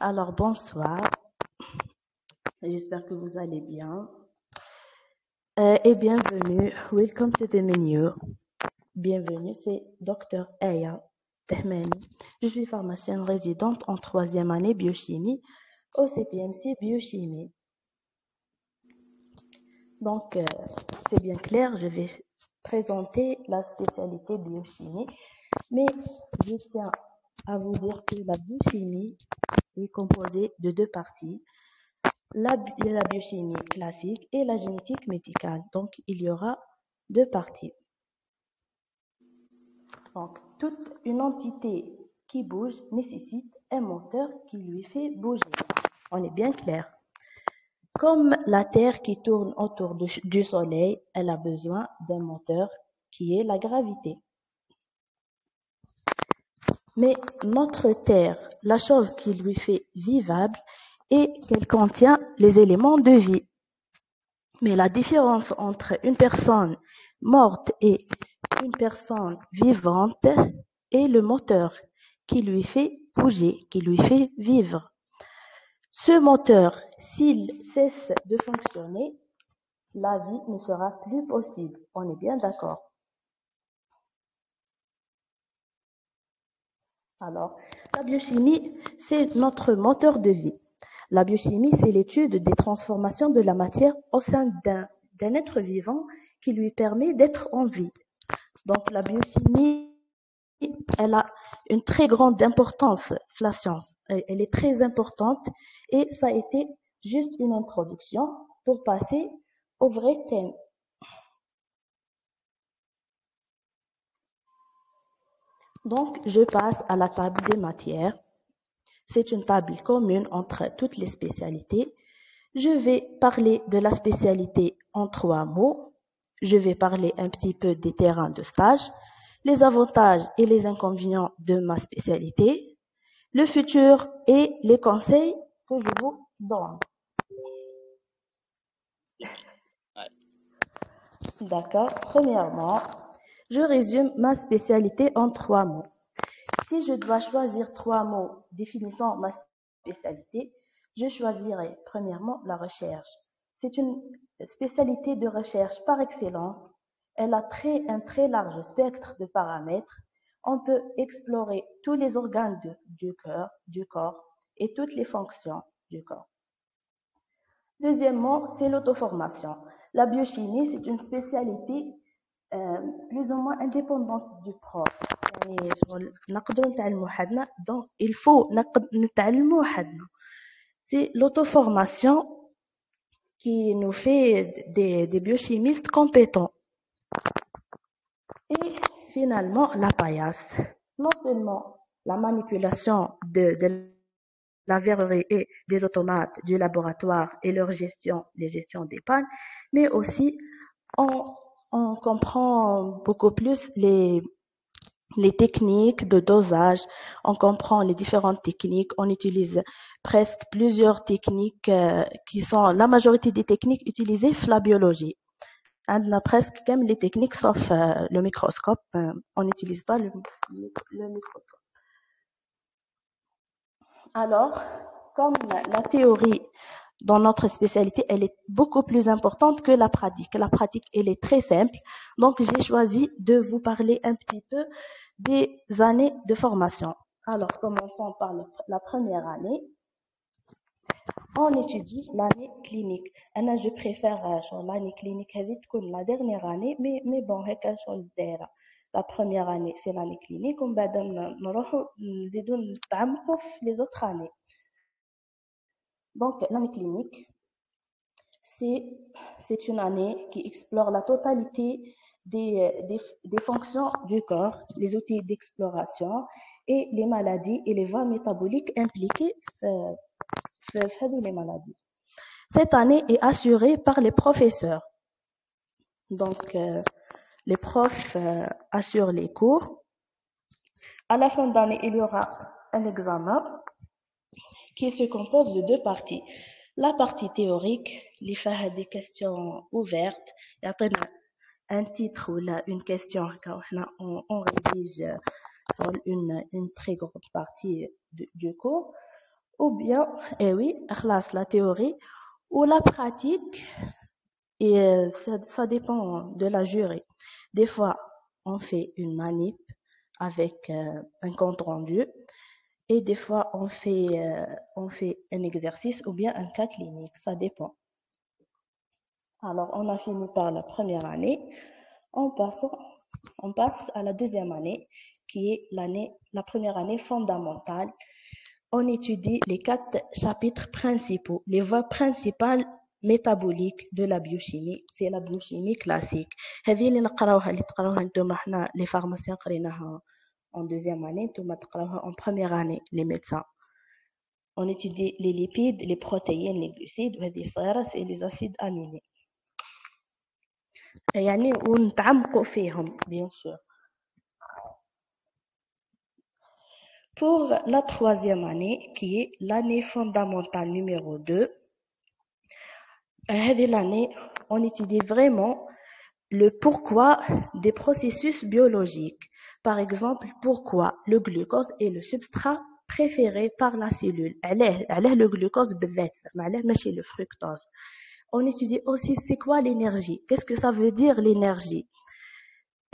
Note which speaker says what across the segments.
Speaker 1: Alors, bonsoir. J'espère que vous allez bien. Euh, et bienvenue. Welcome to the menu. Bienvenue, c'est Dr. Aya Tehmani. Je suis pharmacienne résidente en troisième année biochimie au CPMC Biochimie. Donc, euh, c'est bien clair, je vais présenter la spécialité biochimie, mais je tiens à vous dire que la biochimie est composée de deux parties, la, biochimie classique et la génétique médicale. Donc, il y aura deux parties. Donc, toute une entité qui bouge nécessite un moteur qui lui fait bouger. On est bien clair. Comme la Terre qui tourne autour du Soleil, elle a besoin d'un moteur qui est la gravité. Mais notre Terre, la chose qui lui fait vivable est qu'elle contient les éléments de vie. Mais la différence entre une personne morte et une personne vivante est le moteur qui lui fait bouger, qui lui fait vivre. Ce moteur, s'il cesse de fonctionner, la vie ne sera plus possible. On est bien d'accord. Alors, la biochimie, c'est notre moteur de vie. La biochimie, c'est l'étude des transformations de la matière au sein d'un être vivant qui lui permet d'être en vie. Donc, la biochimie, elle a une très grande importance, la science. Elle est très importante et ça a été juste une introduction pour passer au vrai thème. Donc, je passe à la table des matières. C'est une table commune entre toutes les spécialités. Je vais parler de la spécialité en trois mots. Je vais parler un petit peu des terrains de stage, les avantages et les inconvénients de ma spécialité, le futur et les conseils que je vous donne. D'accord. Premièrement, je résume ma spécialité en trois mots. Si je dois choisir trois mots définissant ma spécialité, je choisirai premièrement la recherche. C'est une spécialité de recherche par excellence. Elle a très, un très large spectre de paramètres. On peut explorer tous les organes du, cœur, du corps et toutes les fonctions du corps. Deuxièmement, c'est l'auto-formation. La biochimie, c'est une spécialité plus ou moins indépendante du prof. يعني شغل نقدروا نتعلموا حدنا donc il faut نقد نتعلموا حدنا. C'est l'auto-formation qui nous fait des, des biochimistes compétents. Et finalement, la paillasse. Non seulement la manipulation de, de la verrerie et des automates du laboratoire et leur gestion, les gestions des pannes, mais aussi on, on comprend beaucoup plus les, techniques de dosage, on comprend les différentes techniques, on utilise presque plusieurs techniques euh, qui sont, la majorité des techniques utilisées dans la biologie. On a presque comme les techniques sauf euh, le microscope, euh, on n'utilise pas le, microscope. Alors, comme la théorie dans notre spécialité, elle est beaucoup plus importante que la pratique. La pratique, elle est très simple. Donc, j'ai choisi de vous parler un petit peu des années de formation. Alors, commençons par la première année. On étudie l'année clinique. Anna, je préfère l'année clinique que la dernière année, mais, mais bon, la première année, c'est l'année clinique. On va les autres années. Donc, l'année clinique, c'est une année qui explore la totalité des, des, des fonctions du corps, les outils d'exploration et les maladies et les voies métaboliques impliquées euh, les maladies. Cette année est assurée par les professeurs. Donc, euh, les profs euh, assurent les cours. À la fin d'année, il y aura un examen qui se compose de deux parties. La partie théorique, les fait des questions ouvertes, un titre ou une question, car on, rédige euh, une, une, très grande partie du cours, ou bien, eh oui, la théorie, ou la pratique, et euh, ça, dépend de la jury. Des fois, on fait une manip avec euh, un compte rendu. et des fois on fait, euh, on fait un exercice ou bien un cas clinique, ça dépend. Alors, on a fini par la première année. On passe, on passe à la deuxième année, qui est l'année, la première année fondamentale. On étudie les quatre chapitres principaux, les voies principales métaboliques de la biochimie. C'est la biochimie classique. هذه اللي نقراوها اللي تقراوها نتوما حنا les pharmaciens قريناها en deuxième année, نتوما تقراوها en première année les médecins. On étudie les lipides, les protéines, les glucides وهذه صغيرة c'est les acides aminés. يعني ونتعمقوا فيهم bien sûr. Pour la troisième année, qui est l'année fondamentale numéro 2, هذه l'année, on étudie vraiment le pourquoi des processus biologiques. Par exemple, pourquoi le glucose est le substrat préféré par la cellule? Elle est le glucose le fructose. On étudie aussi c'est quoi l'énergie. Qu'est-ce que ça veut dire l'énergie?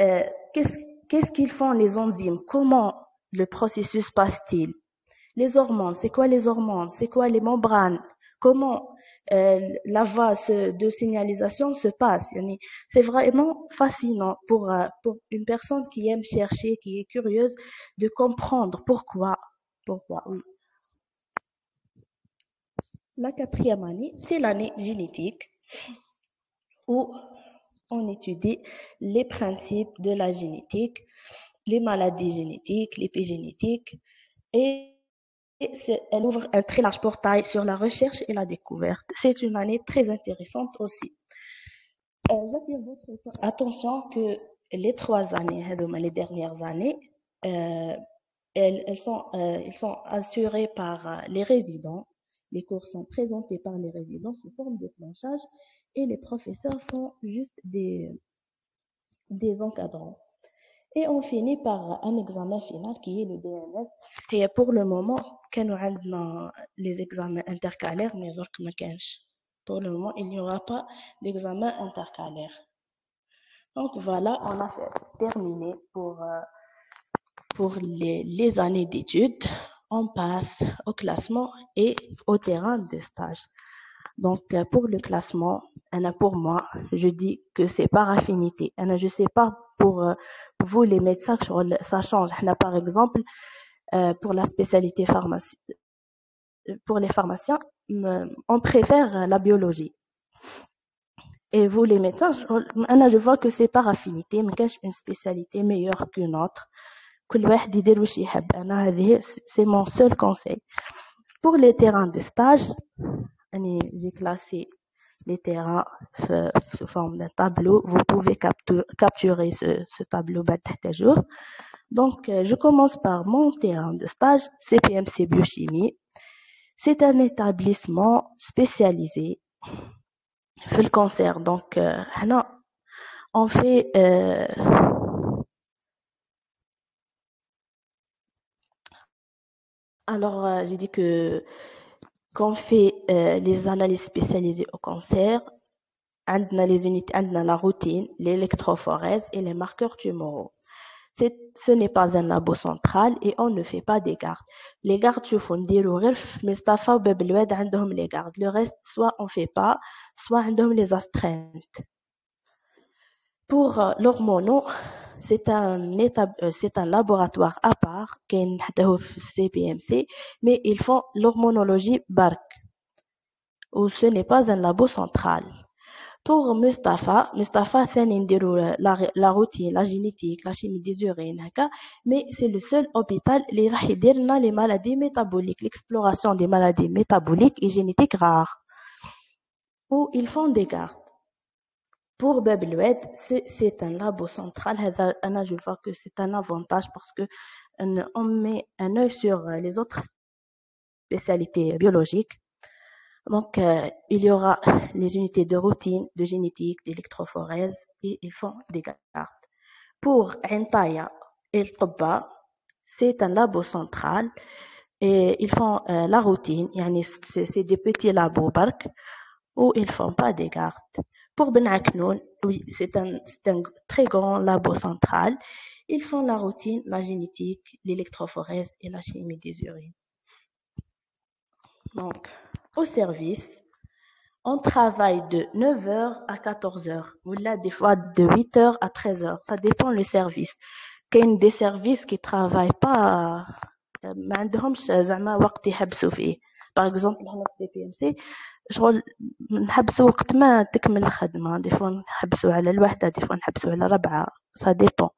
Speaker 1: Euh, qu'est-ce qu'ils font les enzymes? Comment le processus passe-t-il? Les hormones c'est quoi les hormones? C'est quoi les membranes? Comment la voie de signalisation se passe C'est vraiment fascinant pour, euh, pour une personne qui aime chercher, qui est curieuse de comprendre pourquoi. Pourquoi, oui. La quatrième année, c'est l'année génétique où on étudie les principes de la génétique, les maladies génétiques, l'épigénétique et elle ouvre un très large portail sur la recherche et la découverte. C'est une année très intéressante aussi. Euh, J'attire votre attention que les trois années, les dernières années, euh, elles, euh, sont, assurées par euh, les résidents. Les cours sont présentés par les résidents sous forme de planchage et les professeurs sont juste des encadrants. Et on finit par un examen final qui est le DNS. Et pour le moment, quand on a les examens intercalaires, mais pour le moment, il n'y aura pas d'examen intercalaire. Donc voilà, on a terminé pour, euh, pour les, les années d'études. On passe au classement et au terrain de stage. Donc, euh, pour le classement, pour moi, je dis que c'est par affinité. Je ne sais pas euh, pour vous les médecins ça change. Là, par exemple euh, pour la spécialité pharmacie euh, pour les pharmaciens on préfère la biologie. Et vous les médecins je vois que c'est par affinité mais qu'est-ce une spécialité meilleure qu'une autre? C'est mon seul conseil. Pour les terrains de stage j'ai classé les terrains se, se forment d'un tableau. Vous pouvez capture, capturer ce, ce tableau de jour. Donc, euh, je commence par mon terrain de stage, CPMC Biochimie. C'est un établissement spécialisé fait le cancer. Donc, euh, on fait euh, alors, euh, j'ai dit que quand on fait euh, les analyses spécialisées au cancer, on a les unités, on a la routine, l'électrophorèse et les marqueurs tumoraux. Ce n'est pas un labo central et on ne fait pas des gardes. Les gardes, tu font dire au mais Stafa ou ben, ben, ben, on les gardes. Le reste, soit on ne fait pas, soit on les astreintes. Pour euh, l'hormonon, c'est un, euh, c'est laboratoire à part, qui est CPMC, mais ils font l'hormonologie BARC, où ce n'est pas un labo central. Pour Mustapha, Mustapha fait euh, la, la routine, la génétique, la chimie des urines, hein, mais c'est le seul hôpital qui les maladies métaboliques, l'exploration des maladies métaboliques et génétiques rares, où ils font des cartes pour Bab Loued, c'est un labo central. Anna, je vois que c'est un avantage parce que euh, on met un œil sur euh, les autres spécialités euh, biologiques. Donc, il y aura les unités de routine, de génétique, d'électrophorèse et ils font des cartes. Pour Intaya et Koba, c'est un labo central et ils font la routine. C'est des petits labos, où ils font pas des cartes. pour Ben Aknoun oui c'est un c'est un très grand labo central ils font la routine la génétique l'électrophorèse et la chimie des urines donc au service on travaille de 9h à 14h ou là des fois de 8h à 13h ça dépend le service كاين des services qui travaillent pas ما عندهمش زعما وقت يحبسوا فيه باغ اكزومبل هنا في سي بي ام سي شغل نحبسوا وقت ما تكمل الخدمه دي فوا نحبسوا على الوحده دي فوا نحبسوا على ربعه ça dépend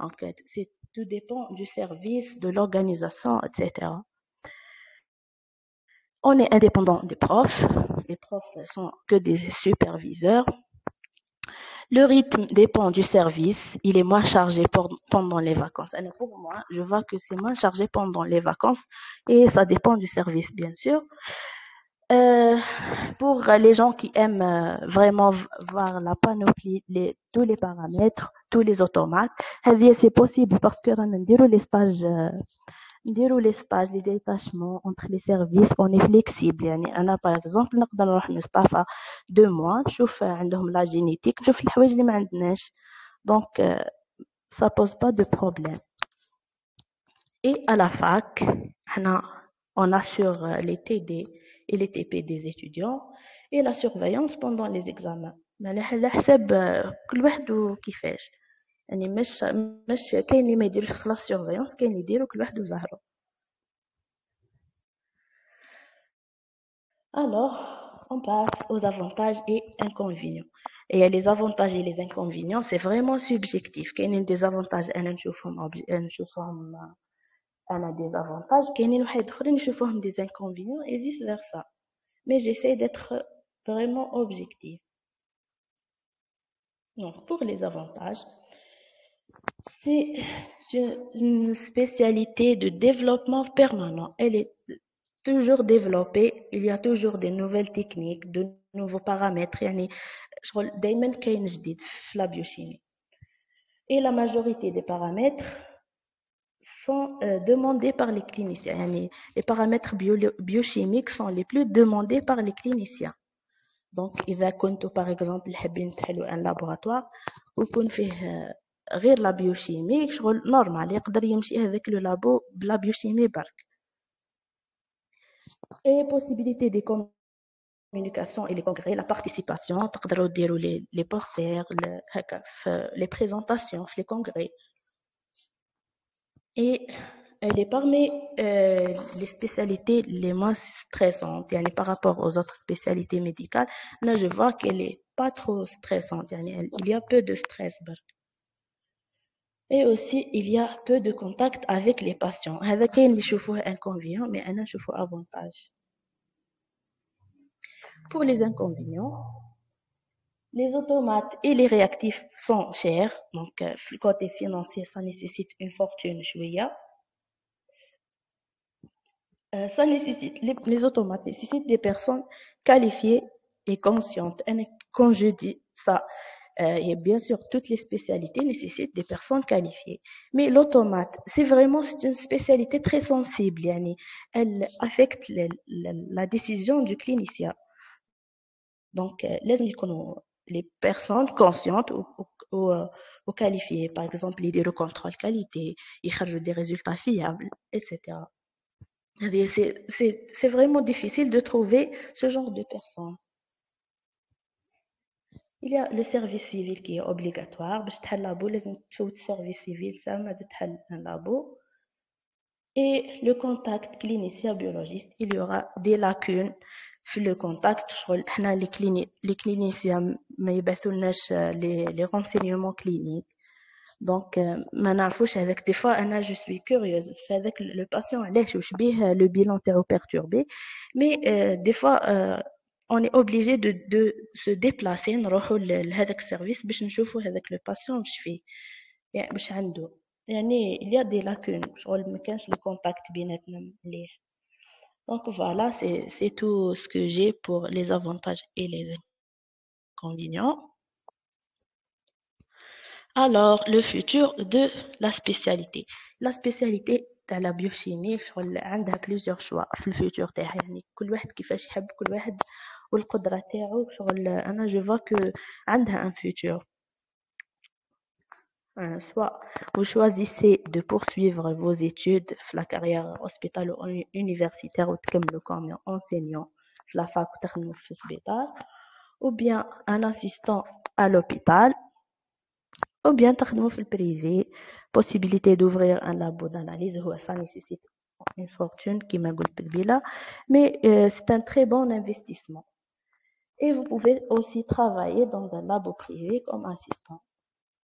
Speaker 1: en fait c'est tout dépend du service de l'organisation etc on est indépendant des profs les profs ne sont que des superviseurs Le rythme dépend du service. Il est moins chargé pour- pendant les vacances. Alors pour moi, je vois que c'est moins chargé pendant les vacances et ça dépend du service, bien sûr. Euh, pour les gens qui aiment euh, vraiment v- voir la panoplie, les, tous les paramètres, tous les automates, هذه c'est possible parce que رانا نديرو les stages euh, نديرو les stages les détachements entre les services on est flexible يعني انا par exemple نقدر نروح نصطافى deux mois نشوف عندهم la génétique نشوف الحوايج اللي ما عندناش donc euh, ça pose pas de problème et à la fac احنا on assure euh, les TD et les TP des étudiants et la surveillance pendant les examens ما على على حساب آه، كل واحد وكيفاش يعني مش مش كاين اللي ما يديروش خلاص سيرفيونس كاين اللي يديروا كل واحد وزهره Alors, on passe aux avantages et inconvénients. Et les avantages et les inconvénients, c'est vraiment subjectif. Il y a des avantages, un désavantage, je des inconvénients et vice-versa. Mais j'essaie d'être vraiment objective. Donc, pour les avantages, c'est une spécialité de développement permanent. Elle est toujours développée. Il y a toujours des nouvelles techniques, de nouveaux paramètres. Diamond Keynes dit la biochimie. Et la majorité des paramètres sont euh, demandés par les cliniciens. يعني les paramètres bio- biochimiques sont les plus demandés par les cliniciens. Donc, إذا كنتوا par exemple حابين تحلوا un laboratoire ويكون فيه آه، غير لا بيوشيمي شغل نورمال يقدر يمشي هذاك لو لابو بلا بيوشيمي برك et possibilité des communications et les congrès la participation تقدروا ديروا les les posters le- هكا في les présentations في les congrès et euh, elle est parmi euh, les spécialités les moins stressantes yani, par rapport aux autres spécialités médicales. Là, je vois qu'elle n'est pas trop stressante. Il y a peu de stress. Et aussi, il y a peu de contact avec les patients. Avec un inconvénient, mais un chauffeur avantage. Pour les inconvénients, les automates et les réactifs sont chers, donc euh, côté financier, ça nécessite une fortune, je euh, ça nécessite, les, les, automates nécessitent des personnes qualifiées et conscientes. Et quand je dis ça, euh, et bien sûr, toutes les spécialités nécessitent des personnes qualifiées. Mais l'automate, c'est vraiment c'est une spécialité très sensible. Yani, elle affecte la décision du clinicien. Donc, euh, les les personnes conscientes euh, ou, qualifiées. Par exemple, l'idée de contrôle qualité, ils des résultats fiables, etc. Eh c'est vraiment difficile de trouver ce genre de personnes. Il y a le service civil qui est obligatoire. le service civil, ça un labo. Et le contact clinicien-biologiste, il y aura des lacunes في le contact. شغل حنا les clini- les cliniciens ما يبعثولناش les les renseignements cliniques. Donc, euh, ما نعرفوش هذاك des fois أنا je suis curieuse في هذاك le patient علاش واش بيه le bilan perturbé mais euh, des fois euh, on est obligé de de se déplacer نروحوا ل- لهذاك السيرفيس باش نشوفوا هذاك le patient واش فيه يعني باش عنده يعني il y a des lacunes شغل ما كانش le contact بيناتنا مليح donc voilà c'est c'est tout ce que j'ai pour les avantages et les inconvénients Alors, le futur de la spécialité. La spécialité تاع لا بيوشيمي شغل عندها بليزيور شوا في الفيوتور تاعها يعني كل واحد كيفاش يحب كل واحد والقدرة تاعو شغل أنا جو فوا كو عندها ان فيوتور soit vous choisissez de poursuivre vos études, la carrière hospitalo universitaire ou comme le comme enseignant, la fac hospital, ou bien un assistant à l'hôpital, ou bien dans privé, possibilité d'ouvrir un labo d'analyse, ça nécessite une fortune qui m'a là, mais euh, c'est un très bon investissement. Et vous pouvez aussi travailler dans un labo privé comme assistant.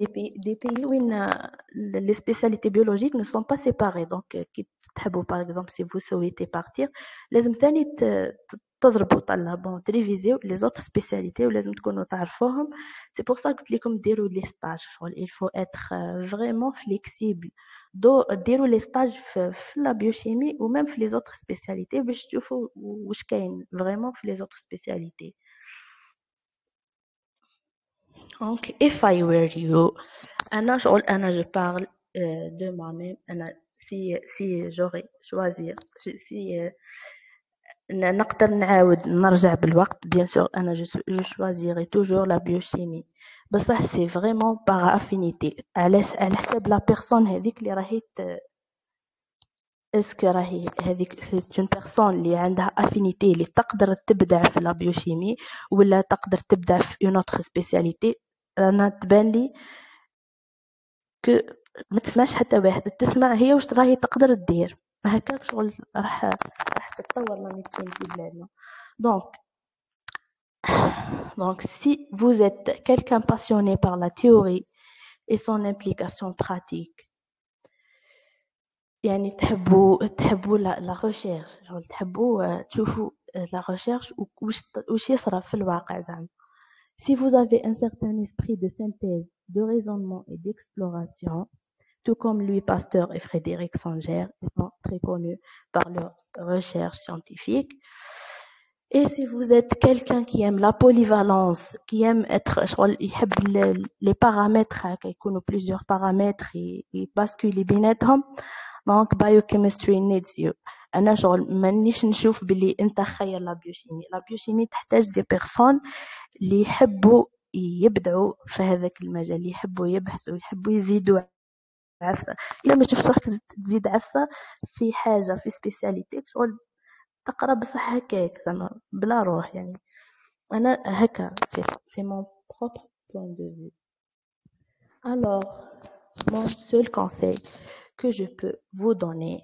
Speaker 1: des pays, des pays où les spécialités biologiques ne sont pas séparées donc par exemple si vous souhaitez partir لازم ثاني تضربوا طلع تريفيزيو les autres spécialités ولازم تكونوا تعرفوهم c'est pour ça que قلت لكم ديروا لي ستاج il faut être vraiment flexible دو ديروا لي ستاج في, في لا بيوشيمي وميم في لي autres spécialités باش تشوفوا واش كاين vraiment في les autres spécialités Donc if I were you أنا شغل أنا je parle de moi-même أنا si si j'aurais choisi si نقدر نعاود نرجع بالوقت bien sûr أنا je, je choisirais toujours la biochimie. بصح c'est vraiment par affinité. على على حساب لا بيرسون هذيك اللي راهي اسكو راهي هذيك سي اون بيرسون اللي عندها افينيتي اللي تقدر تبدع في لا بيوشيمي ولا تقدر تبدع في اون اوتر سبيسياليتي أنا تبان لي كو ما تسمعش حتى واحد تسمع هي واش راهي تقدر دير هكاك شغل راح راح تتطور لا ميديسين في بلادنا. دونك Donc, si vous êtes quelqu'un passionné par la théorie et son implication pratique, يعني تحبوا تحبوا لا ريشيرش شغل تحبوا تشوفوا لا ريشيرش واش واش يصرى في الواقع زعما. Si vous avez un certain esprit de synthèse, de raisonnement et d'exploration, tout comme Louis Pasteur et Frédéric Sanger, ils sont très connus par leurs recherches scientifiques. Et si vous êtes quelqu'un qui aime la polyvalence, qui aime être, je les paramètres, hein, qui connaît plusieurs paramètres et, et basculer bien hein, donc biochemistry needs you. أنا شغل مانيش نشوف بلي أنت خير لا بيوشيمي. لا بيوشيمي تحتاج دي بيرسون اللي يحبوا يبدعوا في هذاك المجال يحبوا يبحثوا يحبوا يزيدوا عفسه إلا ما شفتش روحك تزيد عفسه في حاجة في سبيسياليتي شغل تقرأ بصح هكاك زعما بلا روح يعني. أنا هكا سي سي مون بروبر بوين دو فيو alors mon seul conseil que je peux vous donner,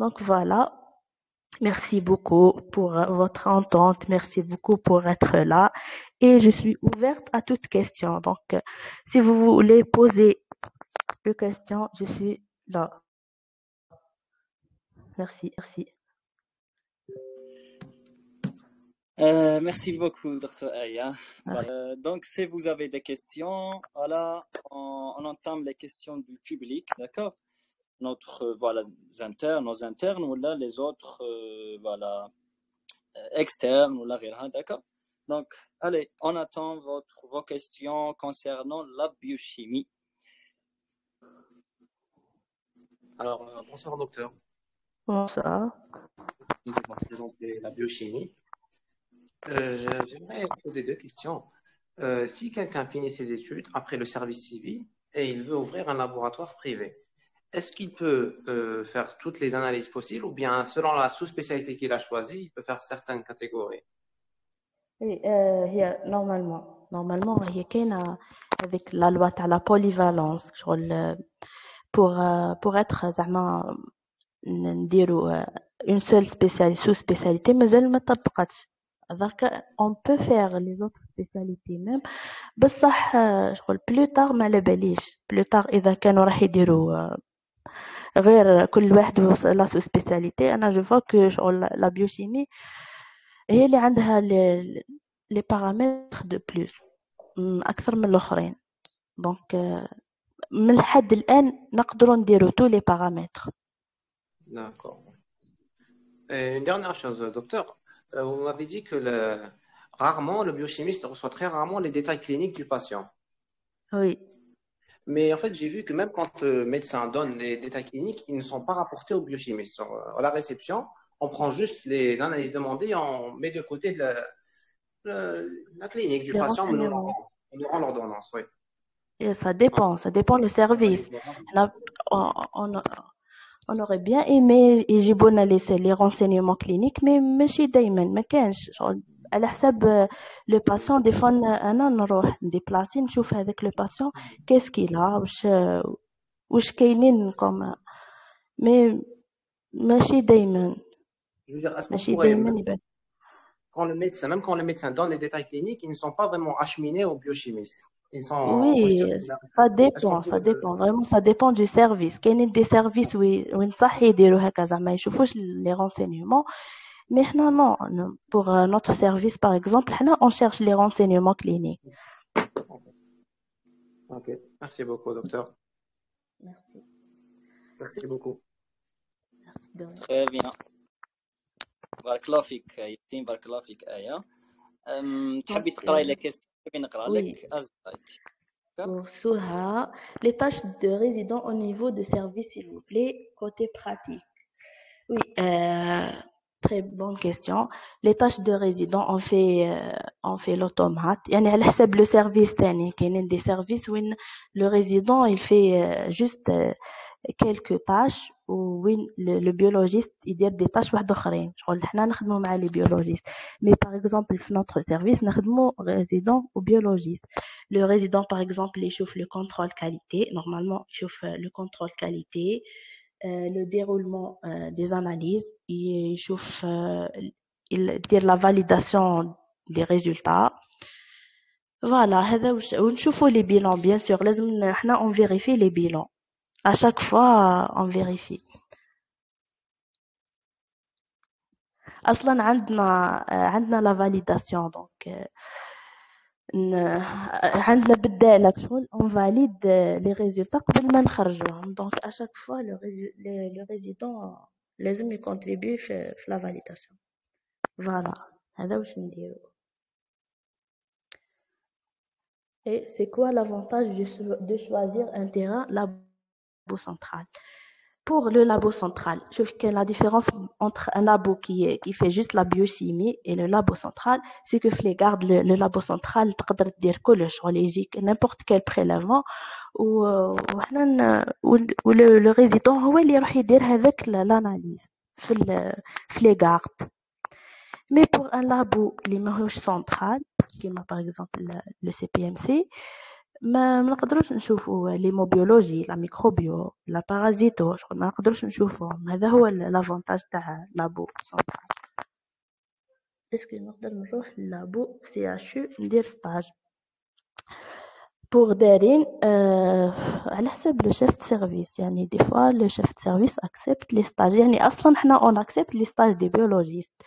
Speaker 1: donc voilà. Merci beaucoup pour votre entente. Merci beaucoup pour être là. Et je suis ouverte à toute question. Donc si vous voulez poser des questions je suis là. Merci. Merci.
Speaker 2: Euh, merci beaucoup, Dr. Aya. Euh, donc, si vous avez des questions, voilà, on, on entame les questions du public, d'accord? Notre, voilà, internes, nos internes, ou là, les autres, euh, voilà, externes, ou là, rien, d'accord Donc, allez, on attend votre, vos questions concernant la biochimie.
Speaker 3: Alors, bonsoir, docteur.
Speaker 1: Bonsoir.
Speaker 3: Nous allons présenter la biochimie. Euh, J'aimerais poser deux questions. Euh, si quelqu'un finit ses études après le service civil et il veut ouvrir un laboratoire privé, est-ce qu'il peut euh, faire toutes les analyses possibles ou bien selon la sous-spécialité qu'il a choisie, il peut faire certaines catégories
Speaker 1: Oui, euh, هي normalement normalement هي كاينه avec la loi تاع la polyvalence شغل pour pour être زعما نديرو une seule spécialité sous-spécialité مازال ما طبقتش هذاك on peut faire les autres spécialités même بصح آه، شغل بلو تار ما على باليش بلو تار اذا كانوا راح يديروا آه، غير كل واحد لا سو سبيسياليتي انا جو فوا كو شغل لا بيوشيمي هي اللي عندها لي لي بارامتر دو بلوس اكثر من الاخرين دونك من لحد الان نقدروا نديروا تو لي بارامتر
Speaker 3: D'accord. Et une dernière chose, docteur. Euh, Vous m'avez dit que le- rarement le biochimiste reçoit très rarement les détails cliniques du patient.
Speaker 1: Oui,
Speaker 3: Mais en fait, j'ai vu que même quand le médecin donne les détails cliniques, ils ne sont pas rapportés au biochimiste. Euh, à la réception, on prend juste l'analyse demandée et on met de côté la, clinique du patient. On nous rend l'ordonnance, oui.
Speaker 1: Et ça dépend, ça dépend du service. On, aurait bien aimé, et j'ai bon à laisser les renseignements cliniques, mais, mais chez Damon, mais على حساب لو باسيون دي فوا انا نروح نديبلاسي نشوف هذاك لو باسيون كيس كيلا واش واش كاينين كوم مي ماشي دايما
Speaker 3: Je veux dire, est-ce qu'on
Speaker 1: ماشي
Speaker 3: pourrait,
Speaker 1: دايما يبان
Speaker 3: quand le médecin, même quand le médecin donne les détails cliniques, ils ne sont pas vraiment acheminés au biochimiste. Ils sont
Speaker 1: Oui,
Speaker 3: rejetés.
Speaker 1: ça
Speaker 3: Est-ce qu'on
Speaker 1: dépend, ça
Speaker 3: pourrait-
Speaker 1: dépend, vraiment, ça dépend du service. كاينين des services وي- وين صح يديروا هكا زعما يشوفوش les renseignements mais حنا non non. pour euh, notre service par exemple حنا on cherche les renseignements cliniques
Speaker 3: Ok. Merci beaucoup, docteur.
Speaker 1: merci
Speaker 3: Merci beaucoup.
Speaker 1: de rien.
Speaker 2: Très bien. بارك الله فيك ياسين بارك الله فيك آية أم، تحبي
Speaker 1: Donc,
Speaker 2: تقراي
Speaker 1: euh,
Speaker 2: لي كيستيون تحبي نقرا
Speaker 1: oui.
Speaker 2: لك أزرق
Speaker 1: Pour Souha, les tâches de résident au niveau de service, s'il vous plaît, côté pratique. Oui, euh, très bonne question. Les tâches de résident, on fait, euh, on fait l'automate. يعني على حسب le service تاني. كاينين des services où le résident, il fait euh, juste euh, quelques tâches وين le, le biologiste يدير des tâches واحد اخرين شغل حنا نخدموا مع les biologistes mais par exemple في notre service نخدموا résident ou biologiste le résident par exemple il chauffe le contrôle qualité normalement il chauffe euh, le contrôle qualité euh, le déroulement euh, des analyses il chauffe euh, il dire la validation des résultats voilà هذا وش- ونشوفوا les bilans bien sûr لازم احنا on vérifie les bilans à chaque fois on vérifie اصلا عندنا عندنا لا فاليداسيون دونك عندنا بالدالك شغل اون فاليد لي ريزولتا قبل ما نخرجوهم دونك اشاك فوا لو لو ريزيدون لازم يكونتريبي في في لا فاليداسيون فوالا هذا واش نديرو Et c'est quoi l'avantage de, cho- de choisir un terrain labo central pour le labo central, je trouve que la différence entre un labo qui, fait juste la biochimie et le labo central, c'est que les le, labo central, tu dire que le légique, n'importe quel prélèvement, euh, ou, ou, ou le, le résident, il va dire avec l'analyse, les. Mais pour un labo qui central, qui est par exemple le CPMC, ما ما نقدروش نشوفوا ليموبيولوجي لا ميكروبيو لا بارازيتو شغل ما نقدروش نشوفوهم هذا هو لافونتاج تاع لابو. سنترال اسكو نقدر نروح للابو سي اش ندير ستاج بوغ دارين آه على حسب لو شيف سيرفيس يعني دي فوا لو شيف سيرفيس اكسبت لي ستاج يعني أصلا حنا اون اكسبت لي ستاج دي بيولوجيست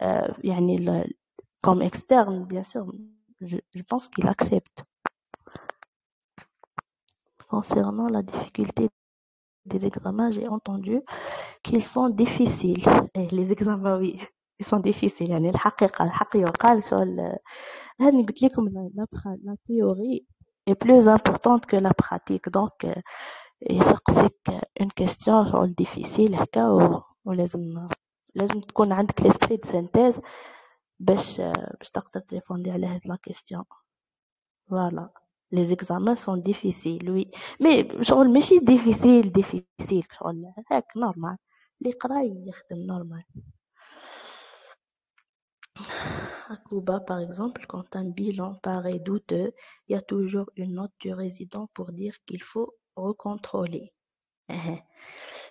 Speaker 1: آه يعني كوم اكسترن بيان سور je pense qu'il accepte. concernant la difficulté des examens, j'ai entendu qu'ils sont difficiles. Et les examens, oui, ils sont difficiles. يعني الحقيقة الحق يقال شغل هاني قلت لكم la, la, pra- la théorie est plus importante que la pratique. Donc, euh, يسقسيك une question شغل difficile هكا و- ولازم لازم تكون عندك l'esprit de synthèse باش باش تقدر تريبوندي على هاد la question. Voilà. Les examens sont difficiles, oui. Mais شغل ماشي difficile difficile شغل هيك normal. اللي يقرا يخدم normal. À Cuba, par exemple, quand un bilan paraît douteux, il y a toujours une note du résident pour dire qu'il faut recontrôler.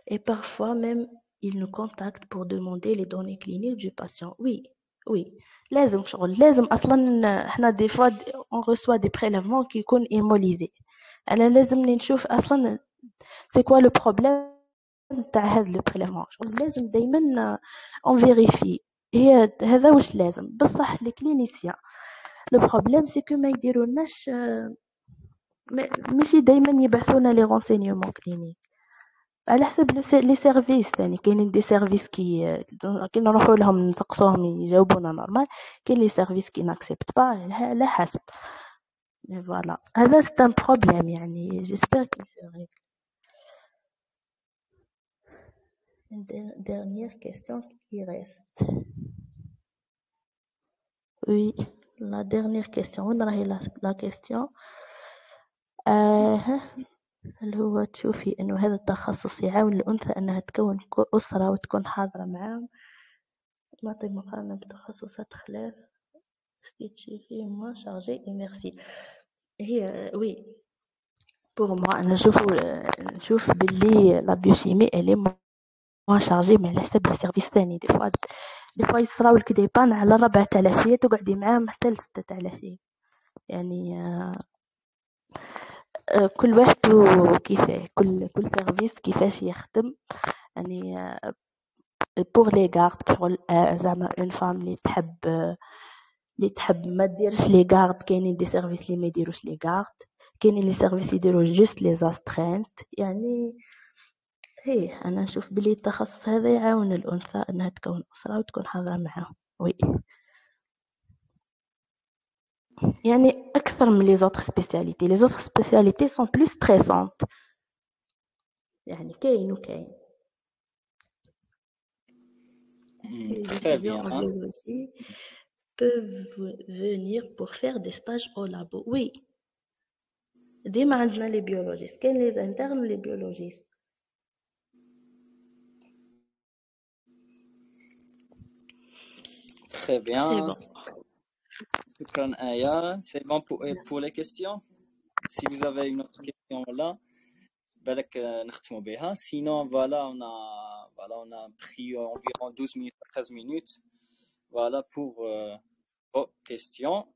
Speaker 1: Et parfois même, il nous contacte pour demander les données cliniques du patient. Oui, oui. لازم شغل لازم اصلا احنا دي فوا on reçoit des prélèvements qui يكون hémolisés انا لازمني نشوف اصلا c'est quoi le problème تاع هذا لو بريليفمون شغل لازم دايما اون فيريفي هي هذا واش لازم بصح لي كلينيسيان لو بروبليم سي كو ما يديرولناش ماشي دايما يبعثونا لي رونسينيومون كلينيك على حسب لي سيرفيس ثاني كاينين دي سيرفيس كي كي نروحو لهم نسقسوهم يجاوبونا نورمال كاين لي سيرفيس كي ناكسبت با على حسب فوالا هذا سي ان بروبليم يعني جيسبر كي سي dernière question qui reste. Oui, la dernière question. وين راهي la question آه هل هو تشوفي إنه هذا التخصص يعاون الأنثى أنها تكون أسرة وتكون حاضرة معاهم؟ نعطي مقارنة بتخصصات خلاف. تشوفي ما شارجي. ميرسي هي وي بور موا أنا نشوف نشوف باللي لا بيوشيمي الي موان شارجي من على حساب السيرفيس ثاني دي فوا دي فوا يصراو لك دي بان على الربعة تاع العشية تقعدي معاهم حتى لستة تاع العشية يعني آه، آه، كل واحد كيفاه كل كل سيرفيس كيفاش يخدم. يعني بوغ لي غارد شغل زعما اون فام لي تحب لي تحب ما ديرش لي غارد كاينين دي سيرفيس لي ما يديروش لي غارد كاينين لي سيرفيس يديرو جوست لي زاسترينت يعني إيه أنا نشوف بلي التخصص هذا يعاون الأنثى أنها تكون أسرة وتكون حاضرة معاهم. وي. يعني أكثر من لي زوتر سبيسياليتي لي زوتر سبيسياليتي سون بلو ستريسونت يعني كاين وكاين
Speaker 2: Très bien.
Speaker 1: peuvent venir pour faire des stages au labo. Oui. ديما عندنا لي بيولوجيست كاين لي انترن لي بيولوجيست
Speaker 2: Très bien. C'est bon pour, pour les questions. Si vous avez une autre question là, sinon voilà on a voilà on a pris environ 12 minutes 13 minutes voilà pour euh, vos questions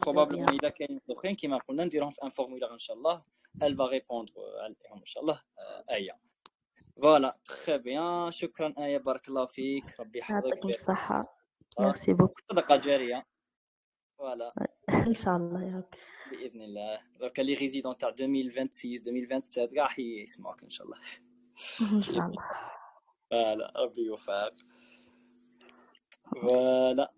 Speaker 2: probablement il y a quelqu'un qui m'a dit un formulaire inchallah elle va répondre inchallah aya voilà très bien شكرا آية بارك الله فيك ربي يحفظك
Speaker 1: ميرسي بوك شاء الله يا رب
Speaker 2: باذن الله دوكا لي ريزيدون تاع 2026 2027 كاع يسمعوك ان شاء الله
Speaker 1: ان شاء الله
Speaker 2: فوالا ربي يوفقك فوالا